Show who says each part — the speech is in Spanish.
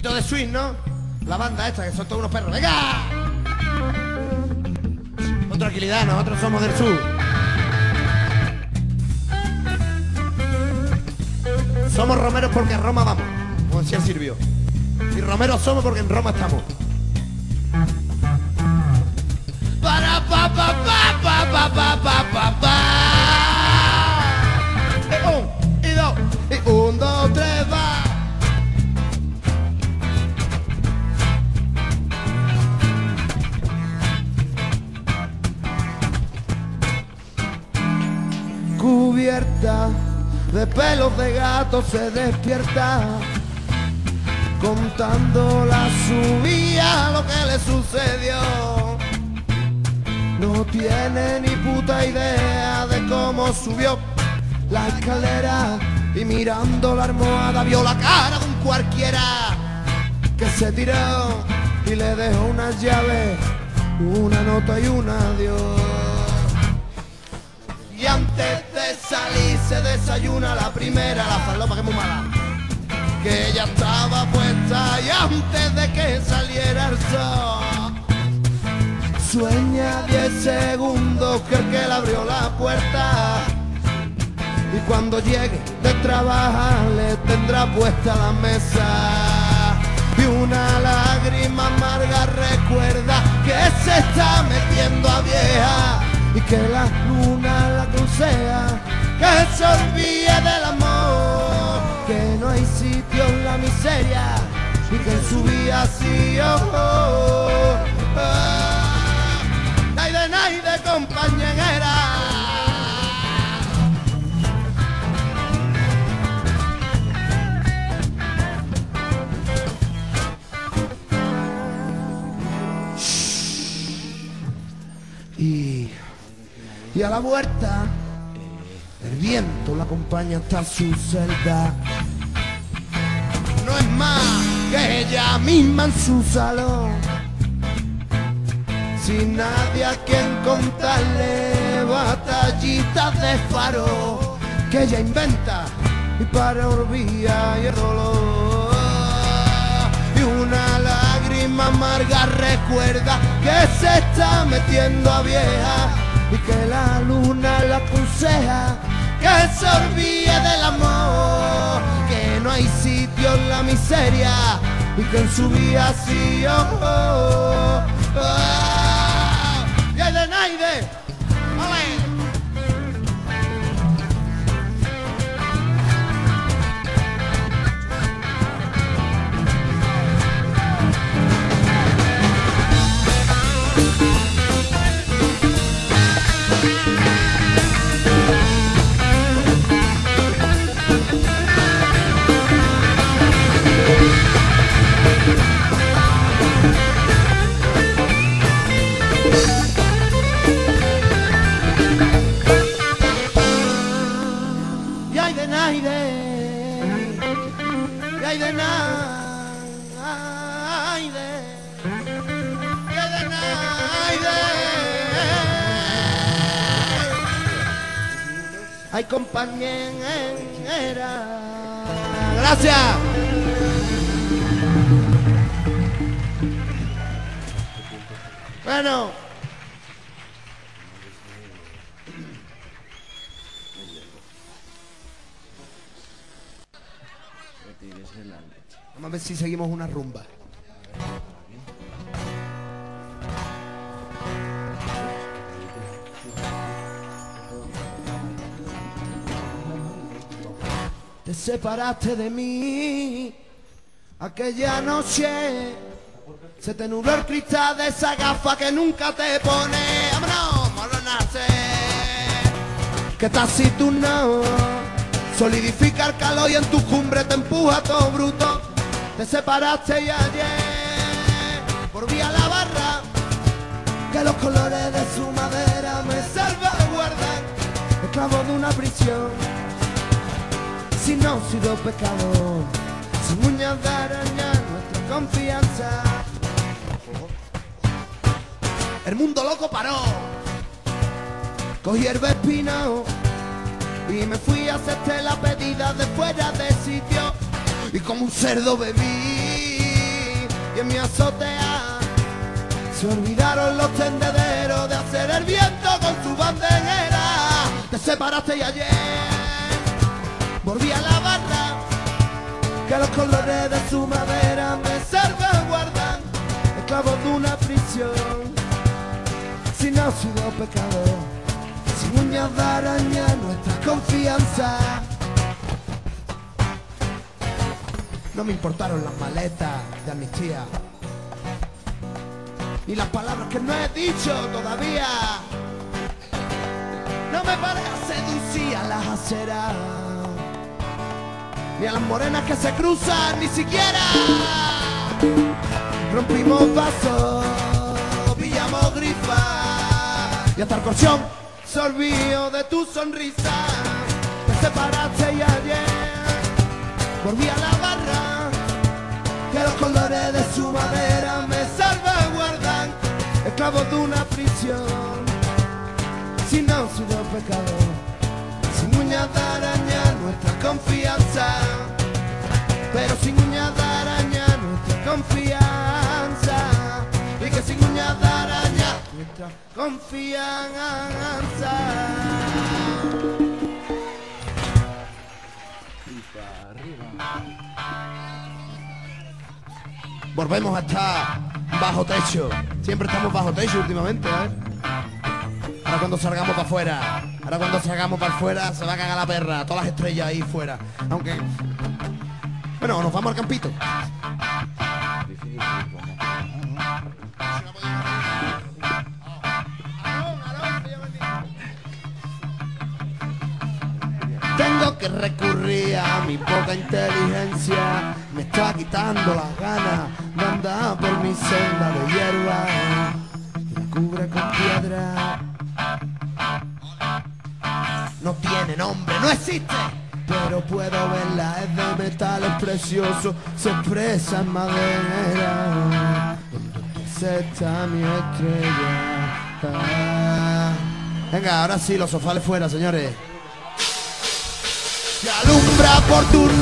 Speaker 1: poquito de swing, ¿no? La banda esta, que son todos unos perros. ¡Venga! Con tranquilidad, nosotros somos del sur. Somos romeros porque a Roma vamos, como decía sirvió. Y romeros somos porque en Roma estamos. Para pa pa pa pa pa pa pa pa pa. Cubierta de pelos de gato se despierta contando la subida lo que le sucedió. No tiene ni puta idea de cómo subió la escalera y mirando la almohada vio la cara de un cualquiera que se tiró y le dejó unas llaves, una nota y un adiós. Desayuna la primera, la falopa que es muy mala. Que ella estaba puesta y antes de que saliera el sol. Sueña 10 segundos que el que le abrió la puerta. Y cuando llegue de trabajar le tendrá puesta la mesa. Y una lágrima amarga recuerda que se está metiendo a vieja y que la luna se olvide del amor, que no hay sitio en la miseria y que en su vida sí, oh, oh, oh. Naide, naide, compañera. Y, a la vuelta, el viento la acompaña hasta su celda. No es más que ella misma en su salón, sin nadie a quien contarle batallitas de faro que ella inventa y para olvidar y el dolor. Y una lágrima amarga recuerda que se está metiendo a vieja y que la luna la aconseja que se olvide del amor, que no hay sitio en la miseria y que en su vida sí, oh, oh, oh. ay de nada, ay de, ay de nada, ay de. Ay compañera, gracias. Bueno. Vamos a ver si seguimos una rumba. Te separaste de mí aquella noche. Se te nubló el cristal de esa gafa que nunca te pone. ¡Vámonos! ¡Moronace! Que taciturno solidifica el calor y en tu cumbre te empuja todo bruto. Te separaste y ayer volví a la barra. Que los colores de su madera me salvaguardan. Esclavo de una prisión. Si no he sido pecador, sin uñas de araña nuestra confianza. El mundo loco paró. Cogí el vespino y me fui a hacerte la pedida de fuera de sitio y como un cerdo bebí y en mi azotea se olvidaron los tendederos de hacer el viento con su bandera. Te separaste y ayer volví a la barra, que los colores de su madera me salvaguardan, esclavo de una prisión. Si no ha sido pecado, sin uñas de araña nuestra confianza. No me importaron las maletas de amnistía y las palabras que no he dicho todavía. No me parece seducir a las aceras, ni a las morenas que se cruzan, ni siquiera. Rompimos vasos, pillamos grifas, y hasta el colchón olvidó de tu sonrisa. Te separaste y ayer volví a la barra, que los colores de su madera me salvaguardan, esclavo de una prisión. Si no ha sido pecado, sin uñas de araña nuestra confianza, pero sin uñas de confianza. Volvemos a estar bajo techo. Siempre estamos bajo techo últimamente, ¿eh? Ahora cuando salgamos para afuera, ahora cuando salgamos para afuera se va a cagar la perra, todas las estrellas ahí fuera. Aunque. Bueno, nos vamos al campito. Que recurrir a mi poca inteligencia. Me está quitando las ganas de andar por mi senda de hierba. Me cubre con piedra. No tiene nombre, no existe. Pero puedo verla, es de metales preciosos, se expresa en madera. Donde está mi estrella. Ah. Venga, ahora sí, los sofales fuera, señores. Que alumbra por turno.